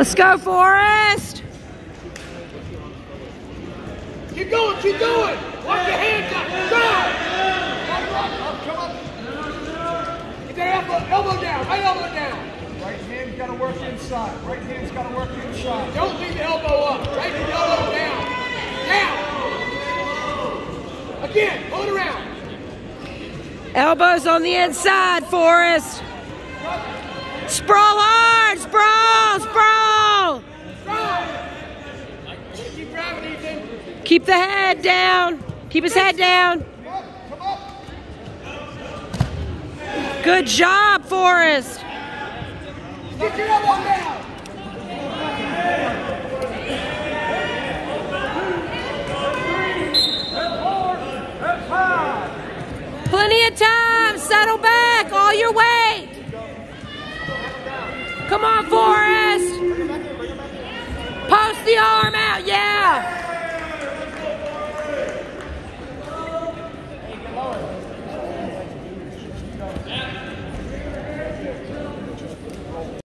Let's go, Forrest. Keep going, keep going. Watch your hands up. Go. Come on. Get that elbow, elbow down, right elbow down. Right hand's got to work inside. Right hand's got to work inside. Don't leave the elbow up. Right elbow down. Down. Again, pull it around. Elbows on the inside, Forrest. Sprawl hard, sprawl, sprawl. Strong. Keep driving, Ethan. Keep the head down. Keep his head down. Good job, Forrest. Get your elbow down. Plenty of time. Settle back. All your weight. Come on, Forrest. Post the arm Yeah.